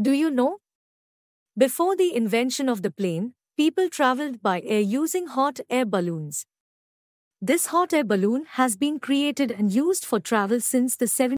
Do you know? Before the invention of the plane, people traveled by air using hot air balloons. This hot air balloon has been created and used for travel since the 70s.